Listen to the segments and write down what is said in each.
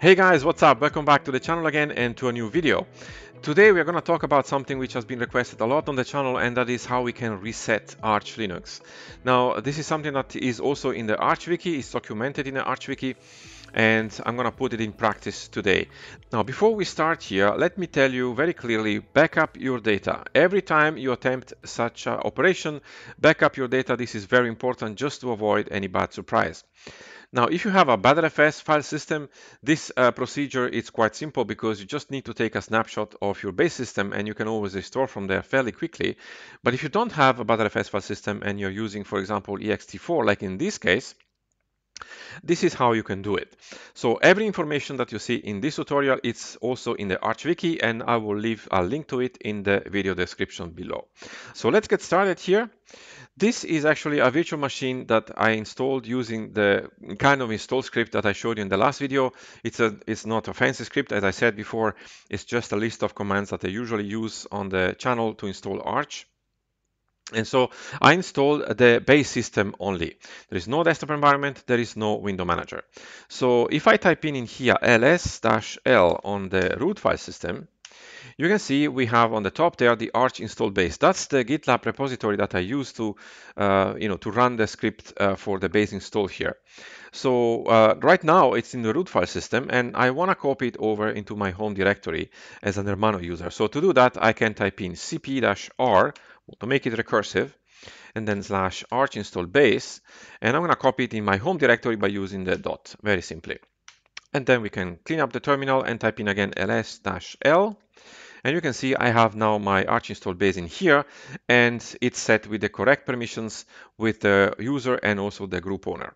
Hey guys, what's up? Welcome back to the channel again and to a new video. Today we are going to talk about something which has been requested a lot on the channel and that is how we can reset Arch Linux. Now this is something that is also in the Arch Wiki, it's documented in the Arch Wiki and I'm going to put it in practice today. Now before we start here, let me tell you very clearly, backup your data. Every time you attempt such an operation, backup your data. This is very important just to avoid any bad surprise. Now, if you have a Btrfs file system, this uh, procedure is quite simple because you just need to take a snapshot of your base system and you can always restore from there fairly quickly. But if you don't have a Btrfs file system and you're using, for example, ext4, like in this case, this is how you can do it. So every information that you see in this tutorial, it's also in the ArchWiki and I will leave a link to it in the video description below. So let's get started here. This is actually a virtual machine that I installed using the kind of install script that I showed you in the last video. It's a it's not a fancy script, as I said before. It's just a list of commands that I usually use on the channel to install Arch. And so I installed the base system only. There is no desktop environment, there is no window manager. So if I type in in here ls-l on the root file system, you can see we have on the top there the Arch install base. That's the GitLab repository that I use to, uh, you know, to run the script uh, for the base install here. So uh, right now it's in the root file system and I want to copy it over into my home directory as an Ermanno user. So to do that, I can type in cp-r to make it recursive and then slash arch install base. And I'm going to copy it in my home directory by using the dot very simply. And then we can clean up the terminal and type in again ls-l and you can see I have now my Arch install base in here and it's set with the correct permissions with the user and also the group owner.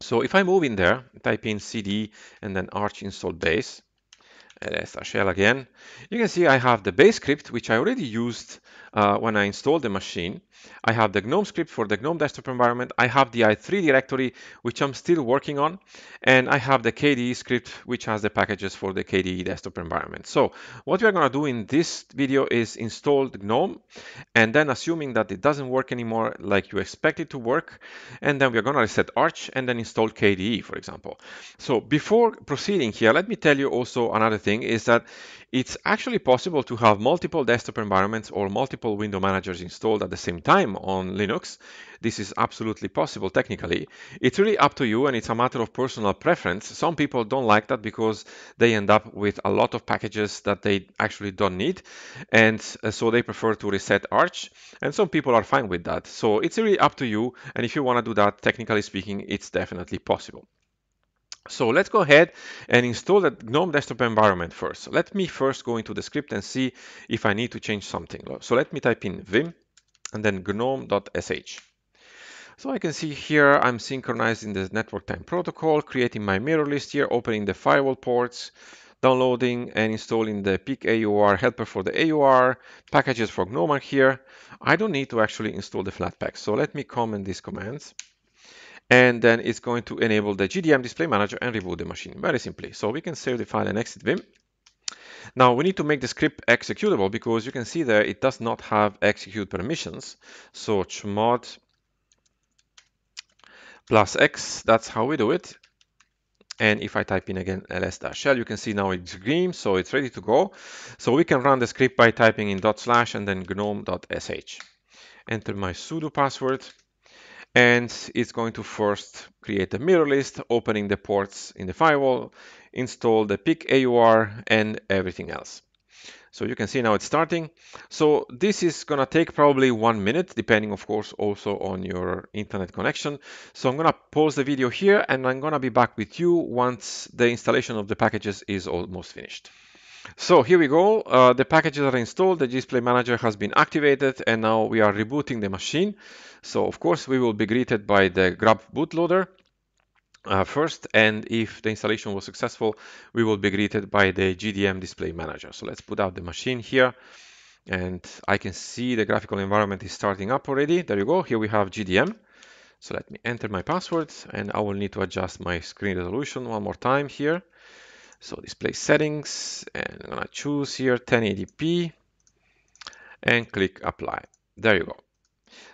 So if I move in there, type in cd and then Arch install base, ls-l again, you can see I have the base script, which I already used uh, when I installed the machine. I have the GNOME script for the GNOME desktop environment. I have the i3 directory, which I'm still working on. And I have the KDE script, which has the packages for the KDE desktop environment. So what we're going to do in this video is install GNOME, and then assuming that it doesn't work anymore like you expect it to work, and then we're going to reset Arch and then install KDE, for example. So before proceeding here, let me tell you also another thing is that it's actually possible to have multiple desktop environments or multiple window managers installed at the same time on Linux. This is absolutely possible technically. It's really up to you and it's a matter of personal preference. Some people don't like that because they end up with a lot of packages that they actually don't need. And uh, so they prefer to reset Arch. And some people are fine with that. So it's really up to you. And if you want to do that, technically speaking, it's definitely possible. So let's go ahead and install the GNOME desktop environment first. Let me first go into the script and see if I need to change something. So let me type in vim and then gnome.sh. So I can see here I'm synchronizing the network time protocol, creating my mirror list here, opening the firewall ports, downloading and installing the Pikaur helper for the AUR, packages for GNOME here. I don't need to actually install the Flatpak. So let me comment these commands and then it's going to enable the GDM display manager and reboot the machine very simply. So we can save the file and exit Vim. Now we need to make the script executable because you can see there it does not have execute permissions. So chmod plus x, that's how we do it. And if I type in again ls-shell, you can see now it's green, so it's ready to go. So we can run the script by typing in dot slash and then gnome.sh. Enter my sudo password and it's going to first create a mirror list, opening the ports in the firewall, install the Pikaur and everything else. So you can see now it's starting. So this is going to take probably one minute, depending, of course, also on your internet connection. So I'm going to pause the video here and I'm going to be back with you once the installation of the packages is almost finished. So here we go. Uh, the packages are installed. The display manager has been activated and now we are rebooting the machine. So of course we will be greeted by the grub bootloader uh, first. And if the installation was successful, we will be greeted by the GDM display manager. So let's put out the machine here and I can see the graphical environment is starting up already. There you go. Here we have GDM. So let me enter my password and I will need to adjust my screen resolution one more time here. So display settings, and I'm gonna choose here 1080p and click apply. There you go.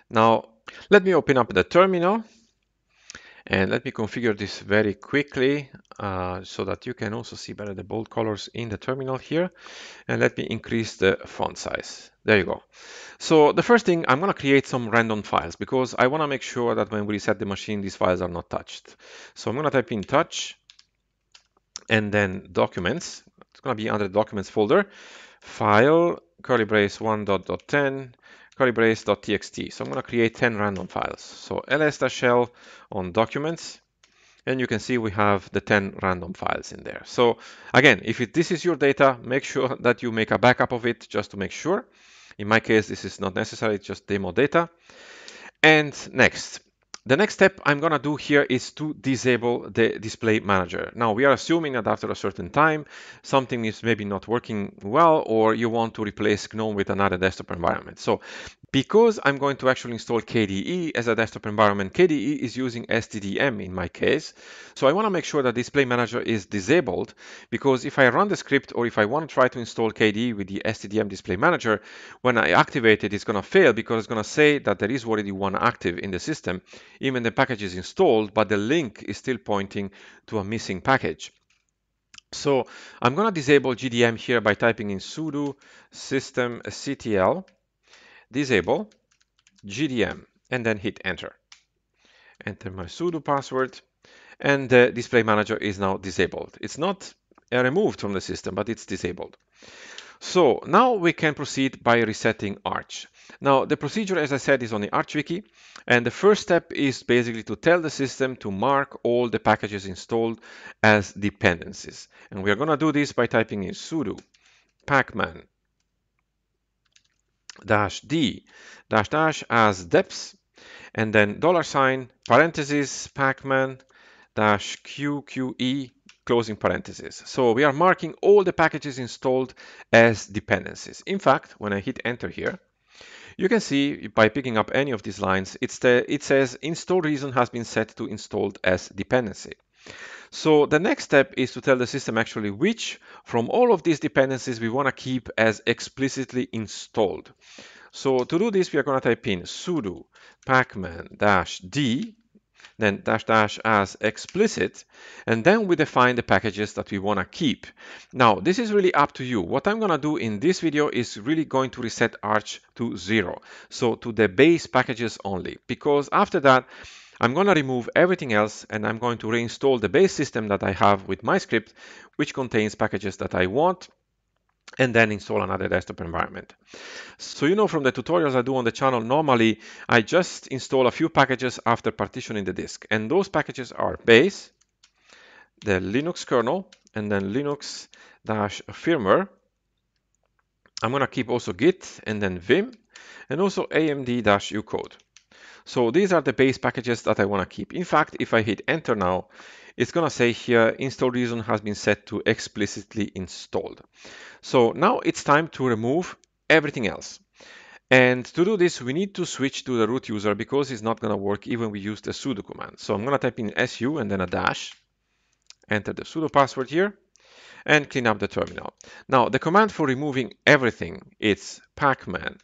Now, let me open up the terminal And let me configure this very quickly uh, so that you can also see better the bold colors in the terminal here. And let me increase the font size. There you go. So the first thing, I'm going to create some random files because I want to make sure that when we reset the machine, these files are not touched. So I'm going to type in touch and then documents. It's going to be under the documents folder, file, curly brace 1.10, curly brace.txt. So I'm going to create 10 random files. So ls shell on documents, and you can see we have the 10 random files in there. So again, if it, this is your data, make sure that you make a backup of it just to make sure. In my case, this is not necessary, it's just demo data. And next, the next step I'm going to do here is to disable the display manager. Now we are assuming that after a certain time, something is maybe not working well, or you want to replace GNOME with another desktop environment. So because I'm going to actually install KDE as a desktop environment, KDE is using SDDM in my case. So I want to make sure that display manager is disabled because if I run the script or if I want to try to install KDE with the SDDM display manager, when I activate it, it's going to fail because it's going to say that there is already one active in the system even the package is installed, but the link is still pointing to a missing package. So I'm going to disable GDM here by typing in sudo systemctl disable GDM and then hit enter. Enter my sudo password and the display manager is now disabled. It's not removed from the system, but it's disabled. So now we can proceed by resetting Arch. Now the procedure, as I said, is on the Arch wiki. And the first step is basically to tell the system to mark all the packages installed as dependencies. And we are going to do this by typing in sudo pacman dash d dash dash as deps and then dollar sign parentheses pacman dash qque closing parentheses. So we are marking all the packages installed as dependencies. In fact, when I hit enter here, you can see by picking up any of these lines, the, it says install reason has been set to installed as dependency. So the next step is to tell the system actually which from all of these dependencies we want to keep as explicitly installed. So to do this, we are going to type in sudo pacman-d then dash dash as explicit, and then we define the packages that we want to keep. Now, this is really up to you. What I'm going to do in this video is really going to reset Arch to zero, so to the base packages only, because after that, I'm going to remove everything else and I'm going to reinstall the base system that I have with my script, which contains packages that I want and then install another desktop environment. So you know from the tutorials I do on the channel, normally I just install a few packages after partitioning the disk. And those packages are base, the Linux kernel, and then Linux-firmware. I'm going to keep also git and then vim, and also amd-ucode. So these are the base packages that I want to keep. In fact, if I hit enter now, it's going to say here install reason has been set to explicitly installed. So now it's time to remove everything else. And to do this, we need to switch to the root user because it's not going to work even we use the sudo command. So I'm going to type in su and then a dash, enter the sudo password here, and clean up the terminal. Now, the command for removing everything is pacman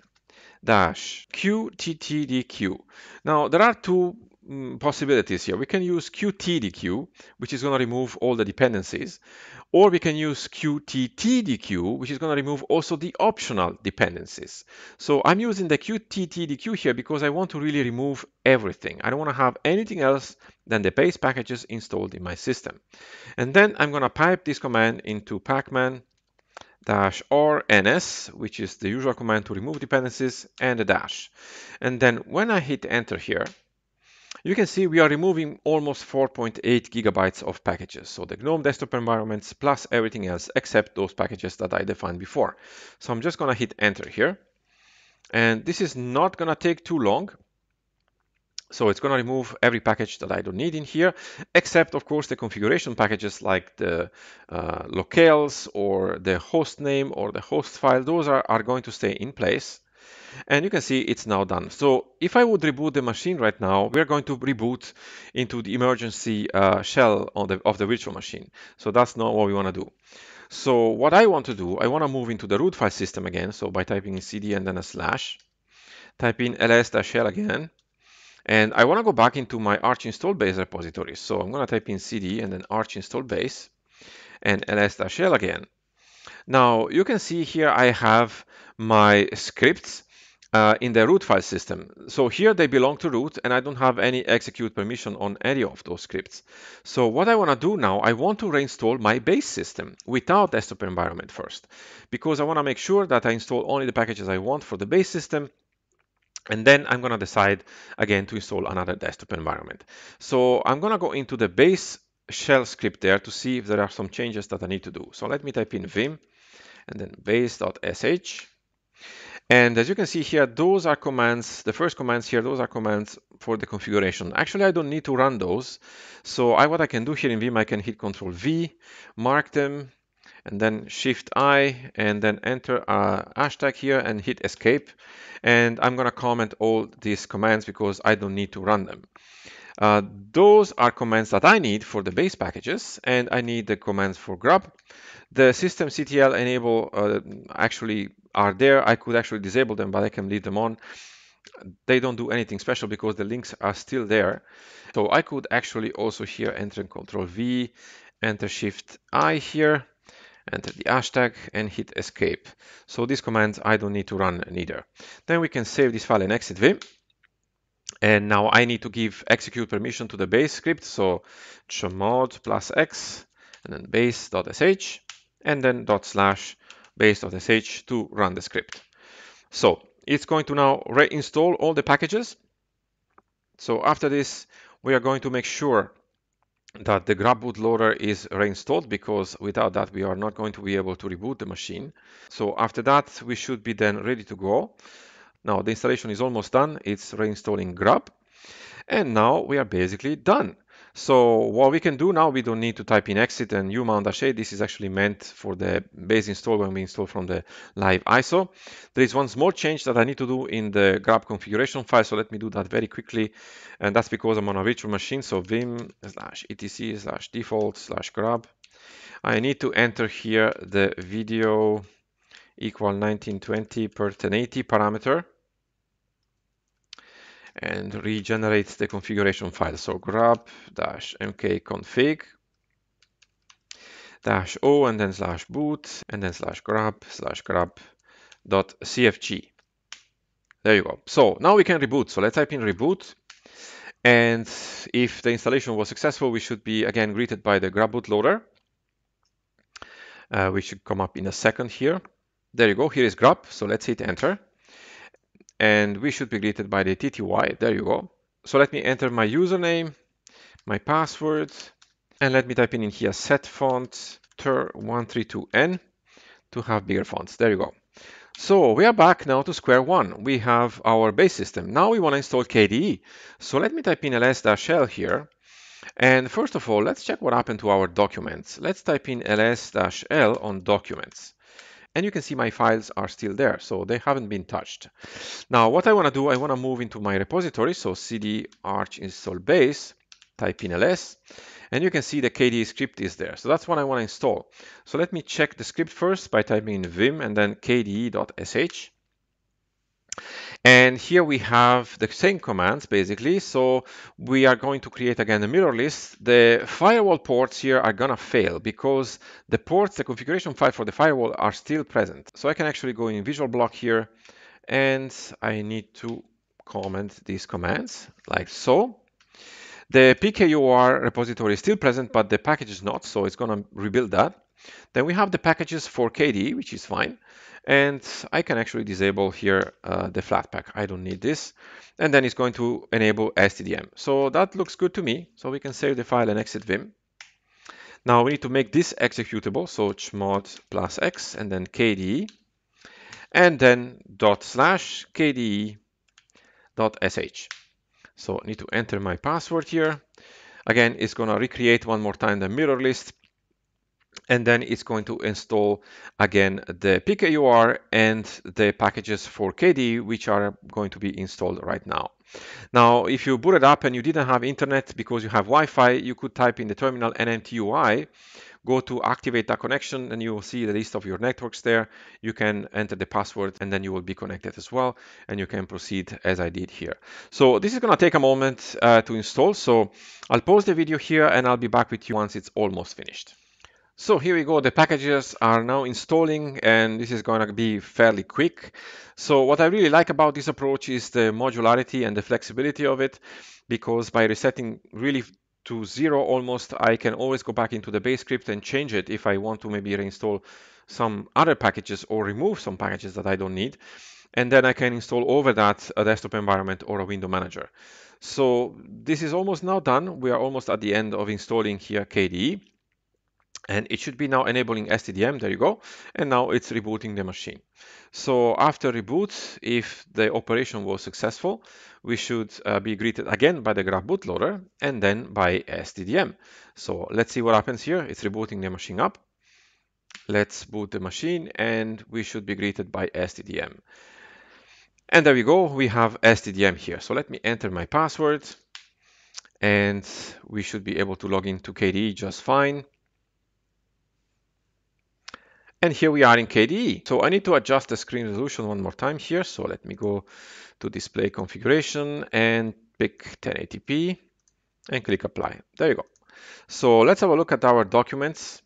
dash qttdq. Now, there are two Mm, possibilities here. We can use qtdq, which is going to remove all the dependencies, or we can use qttdq, which is going to remove also the optional dependencies. So I'm using the qttdq here because I want to really remove everything. I don't want to have anything else than the base packages installed in my system. And then I'm going to pipe this command into pacman dash rns, which is the usual command to remove dependencies, and a dash. And then when I hit enter here, you can see we are removing almost 4.8 gigabytes of packages. So the GNOME desktop environments plus everything else except those packages that I defined before. So I'm just going to hit enter here. And this is not going to take too long. So it's going to remove every package that I don't need in here, except of course the configuration packages like the uh, locales or the host name or the host file. Those are, are going to stay in place and you can see it's now done. So if I would reboot the machine right now, we're going to reboot into the emergency uh, shell the, of the virtual machine. So that's not what we want to do. So what I want to do, I want to move into the root file system again. So by typing cd and then a slash, type in ls-shell again, And I want to go back into my Arch install base repository. So I'm going to type in cd and then Arch install base and ls-l again. Now you can see here I have my scripts uh, in the root file system. So here they belong to root and I don't have any execute permission on any of those scripts. So what I want to do now, I want to reinstall my base system without desktop environment first, because I want to make sure that I install only the packages I want for the base system and then I'm going to decide again to install another desktop environment. So I'm going to go into the base shell script there to see if there are some changes that I need to do. So let me type in vim and then base.sh. And as you can see here, those are commands, the first commands here, those are commands for the configuration. Actually, I don't need to run those. So I, what I can do here in Vim, I can hit Control V, mark them, and then Shift I, and then enter a hashtag here and hit Escape. And I'm going to comment all these commands because I don't need to run them. Uh, those are commands that I need for the base packages, and I need the commands for grub. The systemctl enable uh, actually are there. I could actually disable them, but I can leave them on. They don't do anything special because the links are still there. So I could actually also here enter Control V, enter Shift I here, enter the hashtag and hit escape. So these commands I don't need to run neither. Then we can save this file and exit Vim. And now I need to give execute permission to the base script. So chmod plus x and then base.sh and then dot slash base.sh to run the script. So it's going to now reinstall all the packages. So after this, we are going to make sure that the grub bootloader is reinstalled because without that we are not going to be able to reboot the machine. So after that we should be then ready to go. Now the installation is almost done. It's reinstalling grub and now we are basically done. So what we can do now, we don't need to type in exit and umount-a. This is actually meant for the base install when we install from the live ISO. There is one small change that I need to do in the grub configuration file. So let me do that very quickly. And that's because I'm on a virtual machine. So vim slash etc slash default slash grub. I need to enter here the video equal 1920 per 1080 parameter and regenerates the configuration file. So grub dash mkconfig dash o and then slash boot and then slash grub slash grub dot cfg. There you go. So now we can reboot. So let's type in reboot. And if the installation was successful, we should be again greeted by the grub bootloader. Uh, we should come up in a second here. There you go. Here is grub. So let's hit enter and we should be greeted by the TTY. There you go. So let me enter my username, my password, and let me type in, in here set font ter132n to have bigger fonts. There you go. So we are back now to square one. We have our base system. Now we want to install KDE. So let me type in ls-l here. And first of all, let's check what happened to our documents. Let's type in ls-l on documents and you can see my files are still there, so they haven't been touched. Now, what I want to do, I want to move into my repository, so cd arch install base, type in ls, and you can see the KDE script is there. So that's what I want to install. So let me check the script first by typing in vim and then kde.sh. And here we have the same commands basically. So we are going to create again a mirror list. The firewall ports here are gonna fail because the ports, the configuration file for the firewall are still present. So I can actually go in visual block here and I need to comment these commands like so. The Pikaur repository is still present, but the package is not, so it's gonna rebuild that. Then we have the packages for KDE, which is fine. And I can actually disable here uh, the Flatpak. I don't need this. And then it's going to enable SDDM. So that looks good to me. So we can save the file and exit Vim. Now we need to make this executable. So chmod plus x and then KDE and then dot slash KDE dot sh. So I need to enter my password here. Again, it's going to recreate one more time the mirror list and then it's going to install again the Pikaur and the packages for KDE, which are going to be installed right now. Now, if you boot it up and you didn't have internet because you have Wi-Fi, you could type in the terminal nmtui, go to activate that connection and you will see the list of your networks there. You can enter the password and then you will be connected as well and you can proceed as I did here. So this is going to take a moment uh, to install. So I'll pause the video here and I'll be back with you once it's almost finished. So here we go, the packages are now installing and this is going to be fairly quick. So what I really like about this approach is the modularity and the flexibility of it because by resetting really to zero almost, I can always go back into the base script and change it if I want to maybe reinstall some other packages or remove some packages that I don't need. And then I can install over that a desktop environment or a window manager. So this is almost now done. We are almost at the end of installing here KDE and it should be now enabling SDDM, there you go, and now it's rebooting the machine. So after reboot, if the operation was successful, we should uh, be greeted again by the grub bootloader and then by SDDM. So let's see what happens here. It's rebooting the machine up. Let's boot the machine and we should be greeted by SDDM. And there we go, we have SDDM here. So let me enter my password and we should be able to log into KDE just fine. And here we are in KDE. So I need to adjust the screen resolution one more time here. So let me go to display configuration and pick 1080p and click apply. There you go. So let's have a look at our documents.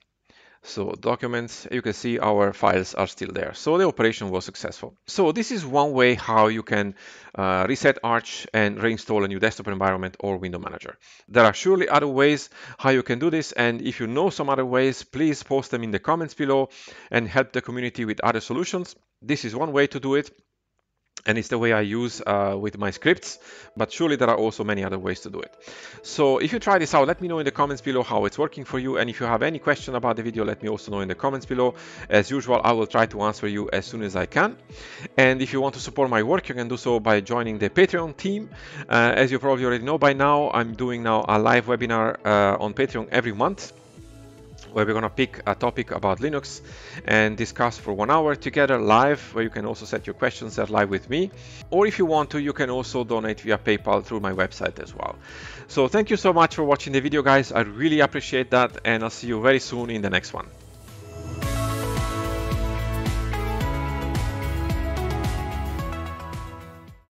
So documents, you can see our files are still there. So the operation was successful. So this is one way how you can uh, reset Arch and reinstall a new desktop environment or window manager. There are surely other ways how you can do this. And if you know some other ways, please post them in the comments below and help the community with other solutions. This is one way to do it and it's the way I use uh, with my scripts, but surely there are also many other ways to do it. So if you try this out, let me know in the comments below how it's working for you. And if you have any question about the video, let me also know in the comments below. As usual, I will try to answer you as soon as I can. And if you want to support my work, you can do so by joining the Patreon team. Uh, as you probably already know by now, I'm doing now a live webinar uh, on Patreon every month where we're going to pick a topic about Linux and discuss for one hour together live, where you can also set your questions there live with me. Or if you want to, you can also donate via PayPal through my website as well. So thank you so much for watching the video, guys. I really appreciate that, and I'll see you very soon in the next one.